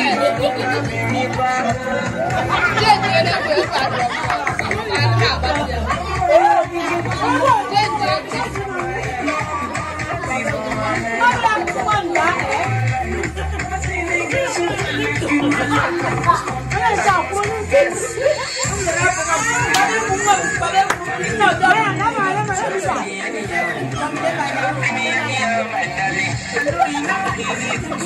Terima kasih.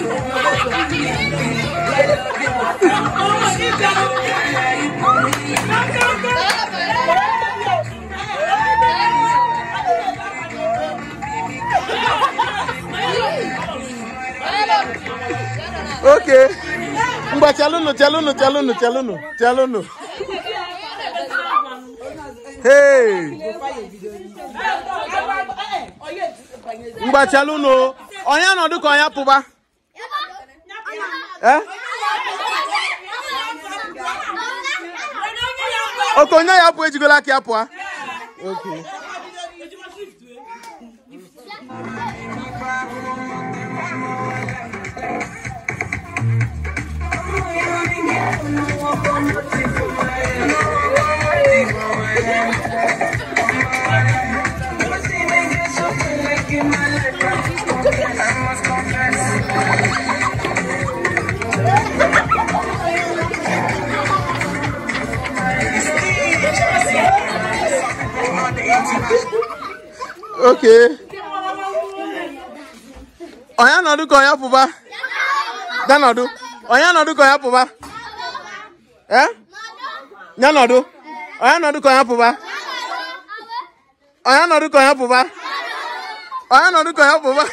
Okay. Mba chalunu chalunu chalunu chalunu chalunu. Hey. Mba chalunu. Onya nọdụ ka onya pụba. Eh? Okay okonye ya pụọ ejigola aka ya pụọ Okay. ok onye nọdụ ka onye pụba ya nọdụ onye nọdụ ka onye pụba eh? ya nọdụ onye nọdụ ka onye pụba onye nọdụ ka onye pụba onye nọdụ ka onye pụba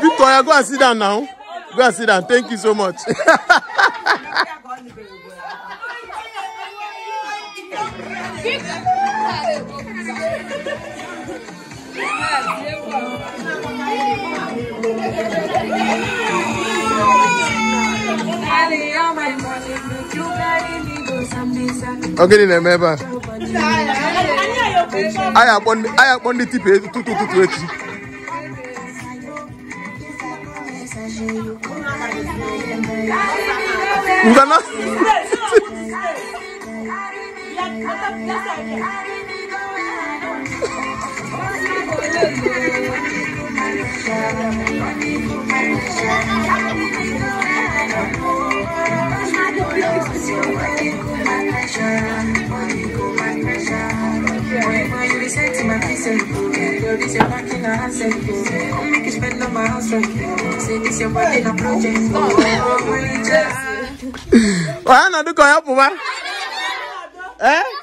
biko ya go and sit down now go and thank you so much Ọ gịnị na I ebe a? the akpọ ndị tipa tutu tutu echi. Ngana. dá Ah, não, do Coelho, é pô, vai. É?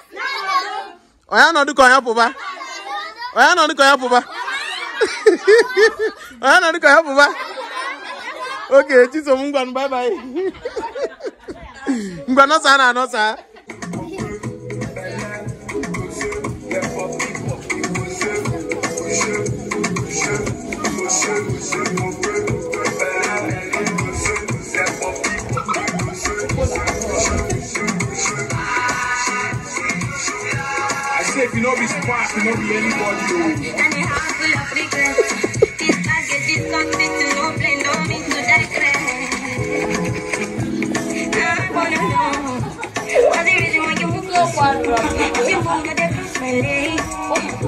onye nọdụ ka onye pụba onye nọdụ ka onye pụba onye nọdụ ka onye pụba oke chisom ngwan bye bye ngwa nọsa na anọsa no be anybody though.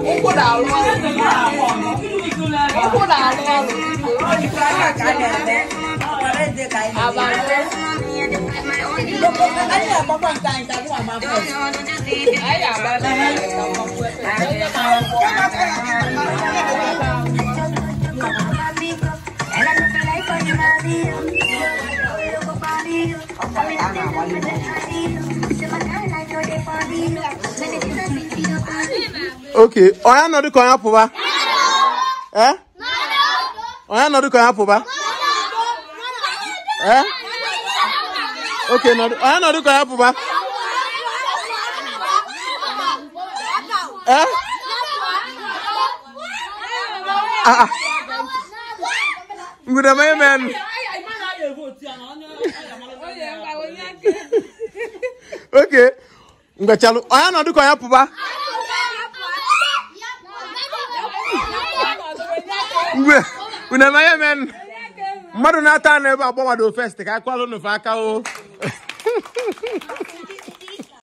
Oko na alu. Oko na alu. Oko na alu. dé ka ẹ̀ lẹ́yìn. gbogbo ayé àpapọ̀ nǹkan Okay, oya nọdụkọ ya pụba? Eh? Oya nọdụkọ ya pụba? Eh? Okay, no. Ah, no, do kaya puba. Eh? Ah ah. Nguda may men. Okay. Ngachalu. Ah, no, do kaya puba. Nguda may men. mmadụ na-ata anụ ebe agbawado fest ka a kwalụ n'ofe aka o